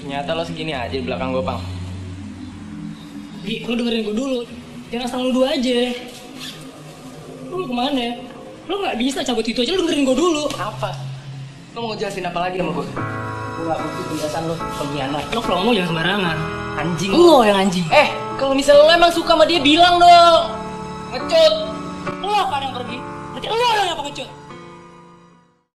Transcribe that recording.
Ternyata lo segini aja di belakang gue, Pang. Bi, lu dengerin gue dulu. Jangan asal lu dua aja. Lo mau ke mana? Lo nggak bisa cabut itu aja, Lo dengerin gue dulu. Apa? Lo mau jelasin apa lagi sama gue? Gue gak butuh penjelasan lo, pengkhianat. Lo kalau ngomong jangan sembarangan. Anjing. Lo yang anjing. Eh, kalau misalnya lo emang suka sama dia, bilang dong. Ngecut. Lo kan yang pergi? Berarti lu yang apa ngecut?